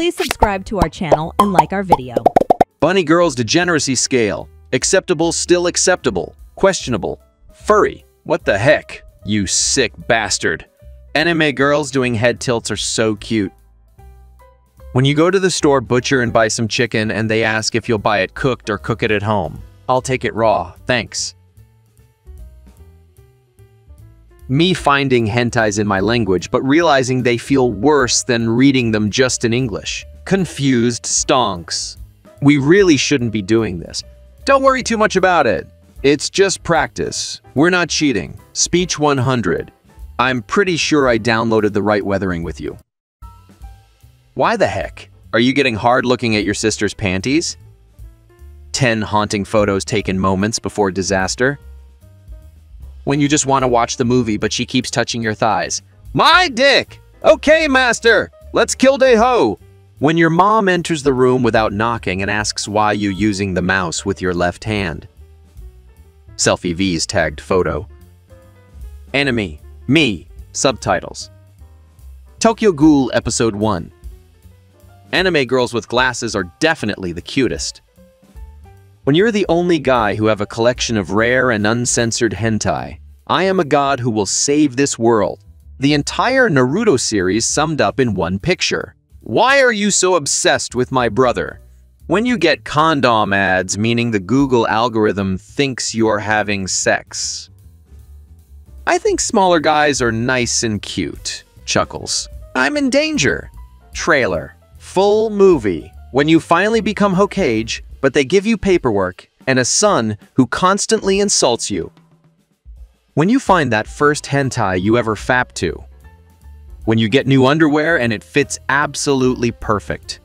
Please subscribe to our channel and like our video. Bunny Girl's degeneracy scale. Acceptable, still acceptable. Questionable. Furry. What the heck? You sick bastard. Anime girls doing head tilts are so cute. When you go to the store butcher and buy some chicken and they ask if you'll buy it cooked or cook it at home, I'll take it raw, thanks. Me finding hentais in my language but realizing they feel worse than reading them just in English. Confused stonks. We really shouldn't be doing this. Don't worry too much about it. It's just practice. We're not cheating. Speech 100. I'm pretty sure I downloaded the right weathering with you. Why the heck? Are you getting hard looking at your sister's panties? 10 haunting photos taken moments before disaster? When you just want to watch the movie but she keeps touching your thighs. My dick! Okay, master! Let's kill Deho! When your mom enters the room without knocking and asks why you using the mouse with your left hand. Selfie V's tagged photo. Enemy. Me. Subtitles. Tokyo Ghoul Episode 1 Anime girls with glasses are definitely the cutest. When you're the only guy who have a collection of rare and uncensored hentai, I am a god who will save this world. The entire Naruto series summed up in one picture. Why are you so obsessed with my brother? When you get condom ads, meaning the Google algorithm thinks you're having sex. I think smaller guys are nice and cute. Chuckles. I'm in danger. Trailer. Full movie. When you finally become Hokage, but they give you paperwork and a son who constantly insults you. When you find that first hentai you ever fap to. When you get new underwear and it fits absolutely perfect.